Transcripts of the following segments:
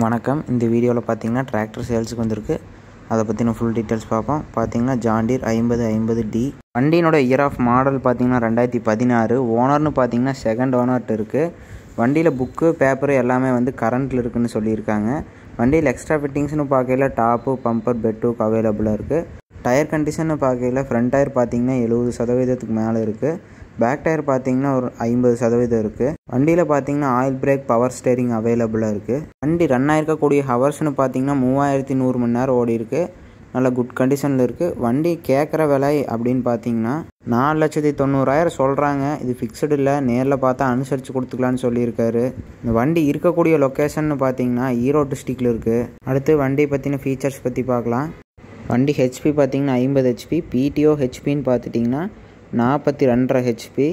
வணக்கம். இந்த வீடியோவில் பார்த்தீங்கன்னா டிராக்டர் சேல்ஸுக்கு வந்திருக்கு. அதை பற்றின ஃபுல் டீட்டெயில்ஸ் பார்ப்போம் பார்த்தீங்கன்னா ஜாண்டீர் ஐம்பது ஐம்பது டி. வண்டியினோட இயர் ஆஃப் மாடல் பார்த்தீங்கன்னா ரெண்டாயிரத்தி பதினாறு. ஓனர்னு பார்த்தீங்கன்னா செகண்ட் ஓனர்ட்டு இருக்குது வண்டியில் புக்கு பேப்பரு எல்லாமே வந்து கரண்ட்டில் இருக்குன்னு சொல்லியிருக்காங்க. வண்டியில் எக்ஸ்ட்ரா ஃபிட்டிங்ஸ்னு பார்க்கையில டாப்பு பம்பர் பெட்டுக்கு அவைலபிளாக இருக்குது டயர் கண்டிஷன் பார்க்கையில ஃப்ரண்ட் டயர் பார்த்தீங்கன்னா எழுபது சதவீதத்துக்கு மேலே இருக்குது பேக் டயர் பார்த்தீங்கன்னா ஒரு ஐம்பது சதவீதம் இருக்குது வண்டியில் பார்த்தீங்கன்னா ஆயில் பிரேக் பவர் ஸ்டேரிங் அவைலபிளாக இருக்குது வண்டி ரன் ஆயிருக்கக்கூடிய ஹவர்ஸ்னு பார்த்தீங்கன்னா மூவாயிரத்தி நூறு மணி நேரம் ஓடி இருக்கு. நல்ல குட் கண்டிஷனில் இருக்குது வண்டி கேட்குற விலை அப்படின்னு பார்த்தீங்கன்னா நாலு லட்சத்தி தொண்ணூறாயிரம் சொல்கிறாங்க இது ஃபிக்ஸ்டு இல்லை. நேரில் பார்த்தா அனுசரித்து கொடுத்துக்கலான்னு சொல்லியிருக்காரு. இந்த வண்டி இருக்கக்கூடிய லொக்கேஷன் பார்த்தீங்கன்னா ஈரோடு டிஸ்ட்ரிக்டில் இருக்குது அடுத்து வண்டி பற்றின ஃபீச்சர்ஸ் பற்றி பார்க்கலாம். வண்டி ஹெச்பி பார்த்தீங்கன்னா ஐம்பது ஹெச்பி பிடிஓ ஹெச்பின்னு பார்த்துட்டிங்கன்னா நாற்பத்தி ரெண்டரை ஹெச்பி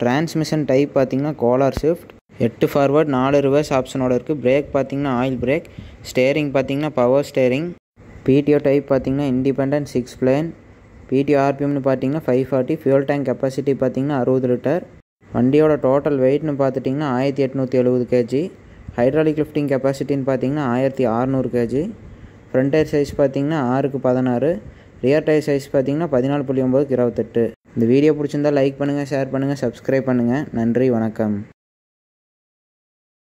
டிரான்ஸ்மிஷன் டைப் பார்த்தீங்கன்னா கோலார் ஷிஃப்ட் எட்டு ஃபார்வர்ட் நாலு ரிவர்ஸ் ஆப்ஷனோட இருக்குது பிரேக் பார்த்தீங்கன்னா ஆயில் பிரேக் ஸ்டேரிங் பார்த்தீங்கன்னா பவர் ஸ்டேரிங் பிடிஓ டைப் பார்த்திங்கன்னா இண்டிபெண்ட் சிக்ஸ் பிளேன் பிடிஓ ஆர்பிஎம்னு பார்த்தீங்கன்னா five forty fuel tank capacity பார்த்தீங்கன்னா அறுபது லிட்டர் வண்டியோட டோட்டல் வெயிட்னு பார்த்துட்டிங்கன்னா ஆயிரத்தி எட்நூற்றி எழுபது கேஜி ஹைட்ராலிக் லிஃப்டிங் கெப்பாசிட்டின்னு பார்த்தீங்கன்னா ஆயிரத்தி அறநூறு கேஜி ஃப்ரண்ட் டயர் சைஸ் பார்த்தீங்கன்னா ஆறுக்கு பதினாறு ரியர் டயர் சைஸ் பார்த்தீங்கன்னா பதினாலு புள்ளி ஒம்பதுக்கு இருபத்தெட்டு. இந்த வீடியோ பிடிச்சிருந்தா லைக் பண்ணுங்கள் ஷேர் பண்ணுங்கள் சப்ஸ்கிரைப் பண்ணுங்கள் நன்றி வணக்கம்.